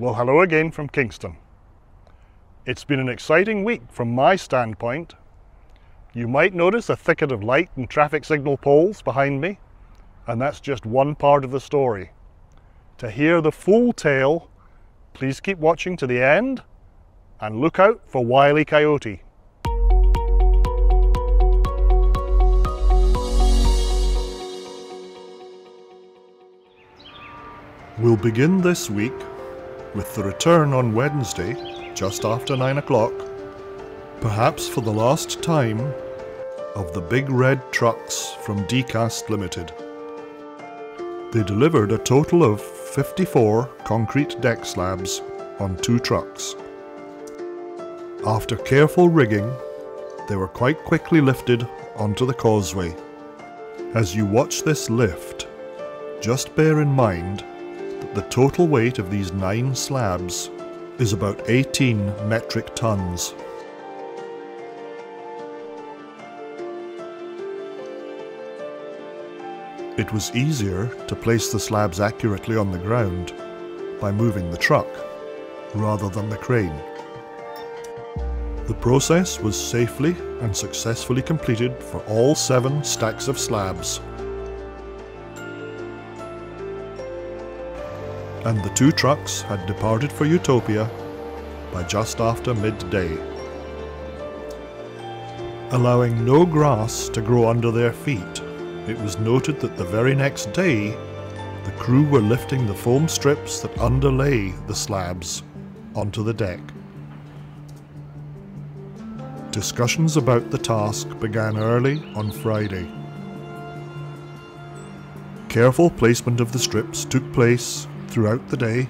Well, hello again from Kingston. It's been an exciting week from my standpoint. You might notice a thicket of light and traffic signal poles behind me, and that's just one part of the story. To hear the full tale, please keep watching to the end and look out for Wile E. Coyote. We'll begin this week with the return on Wednesday, just after 9 o'clock, perhaps for the last time, of the big red trucks from Decast Limited. They delivered a total of 54 concrete deck slabs on two trucks. After careful rigging, they were quite quickly lifted onto the causeway. As you watch this lift, just bear in mind the total weight of these nine slabs is about 18 metric tons. It was easier to place the slabs accurately on the ground by moving the truck rather than the crane. The process was safely and successfully completed for all seven stacks of slabs. And the two trucks had departed for Utopia by just after midday. Allowing no grass to grow under their feet, it was noted that the very next day, the crew were lifting the foam strips that underlay the slabs onto the deck. Discussions about the task began early on Friday. Careful placement of the strips took place throughout the day.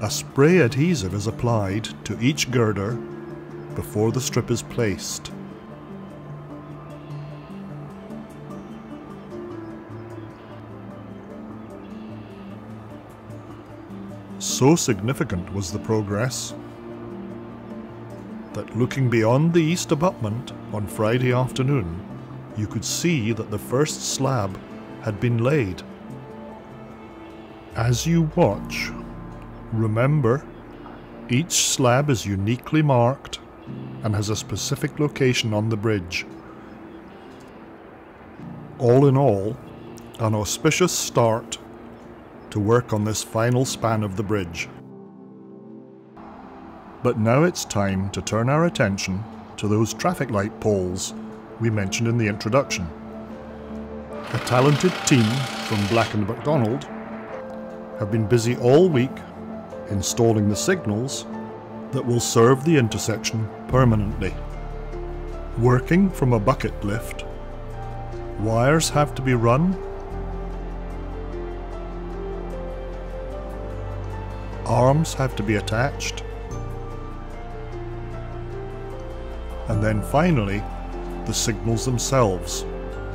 A spray adhesive is applied to each girder before the strip is placed. So significant was the progress that looking beyond the east abutment on Friday afternoon, you could see that the first slab had been laid. As you watch, remember each slab is uniquely marked and has a specific location on the bridge. All in all, an auspicious start to work on this final span of the bridge. But now it's time to turn our attention to those traffic light poles we mentioned in the introduction. A talented team from Black & McDonald have been busy all week installing the signals that will serve the intersection permanently. Working from a bucket lift, wires have to be run arms have to be attached. And then finally, the signals themselves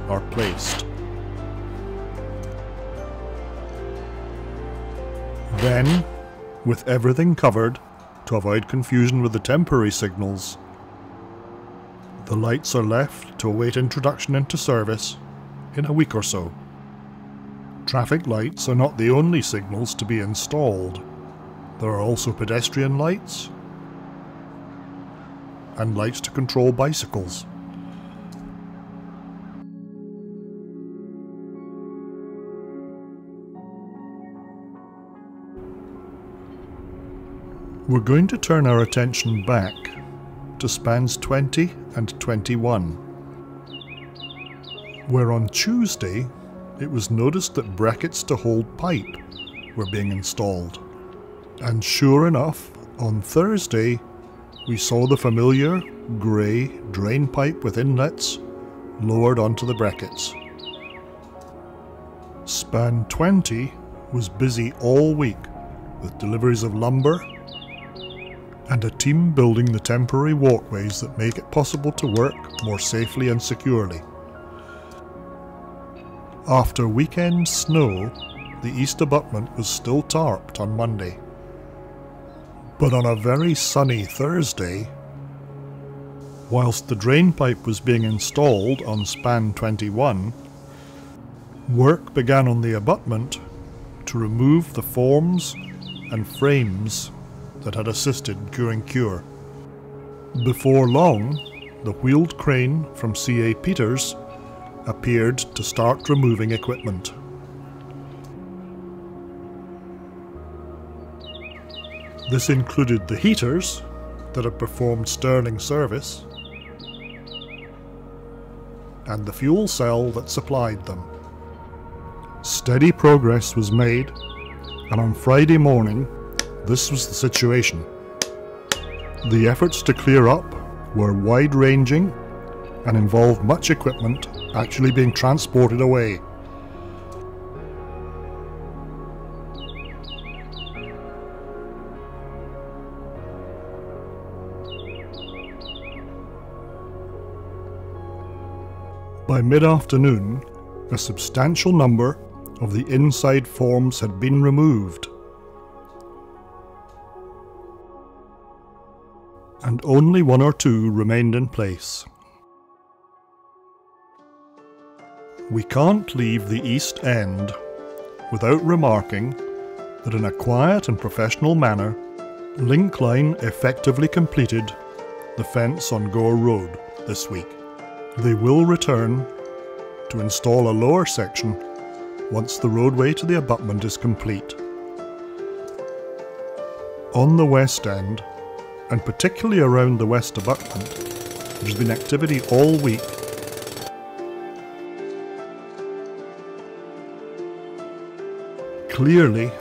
are placed. Then, with everything covered to avoid confusion with the temporary signals, the lights are left to await introduction into service in a week or so. Traffic lights are not the only signals to be installed. There are also pedestrian lights and lights to control bicycles. We're going to turn our attention back to spans 20 and 21, where on Tuesday it was noticed that brackets to hold pipe were being installed. And sure enough, on Thursday, we saw the familiar grey drain pipe with inlets lowered onto the brackets. Span 20 was busy all week with deliveries of lumber team building the temporary walkways that make it possible to work more safely and securely. After weekend snow, the east abutment was still tarped on Monday. But on a very sunny Thursday, whilst the drain pipe was being installed on span 21, work began on the abutment to remove the forms and frames that had assisted during cure. Before long, the wheeled crane from C.A. Peters appeared to start removing equipment. This included the heaters that had performed sterling service and the fuel cell that supplied them. Steady progress was made, and on Friday morning, this was the situation. The efforts to clear up were wide ranging and involved much equipment actually being transported away. By mid afternoon, a substantial number of the inside forms had been removed. And only one or two remained in place. We can't leave the East End without remarking that in a quiet and professional manner, Linkline effectively completed the fence on Gore Road this week. They will return to install a lower section once the roadway to the abutment is complete. On the west end, and particularly around the west abutment, there's been activity all week. Clearly,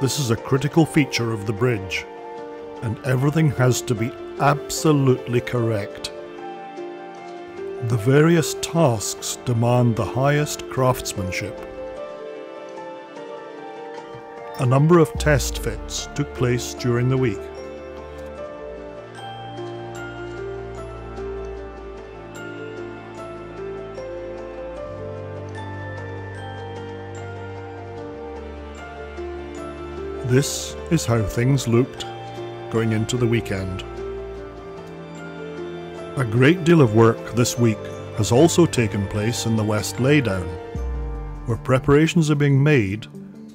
this is a critical feature of the bridge, and everything has to be absolutely correct. The various tasks demand the highest craftsmanship. A number of test fits took place during the week. This is how things looked going into the weekend. A great deal of work this week has also taken place in the West Laydown, where preparations are being made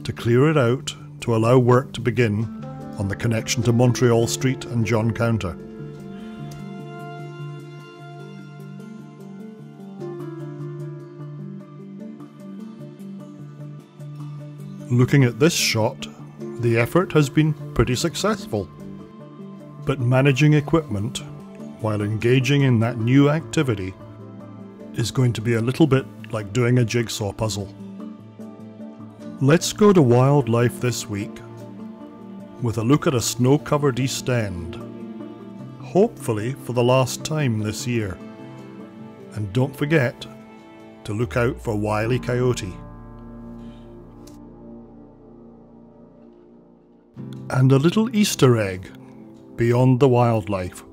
to clear it out to allow work to begin on the connection to Montreal Street and John Counter. Looking at this shot, the effort has been pretty successful. But managing equipment while engaging in that new activity is going to be a little bit like doing a jigsaw puzzle. Let's go to wildlife this week with a look at a snow covered East End, hopefully for the last time this year. And don't forget to look out for Wily Coyote. And a little Easter egg beyond the wildlife.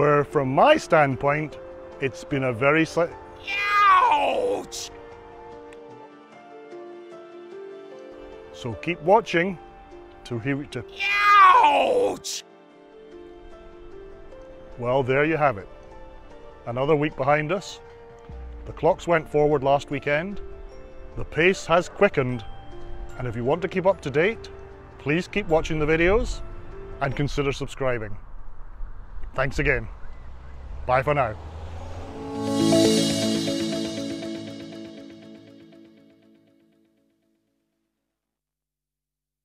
Where from my standpoint, it's been a very slight. Ouch! So keep watching to hear it to. Ouch! Well, there you have it. Another week behind us. The clocks went forward last weekend. The pace has quickened. And if you want to keep up to date, please keep watching the videos and consider subscribing. Thanks again. Bye for now.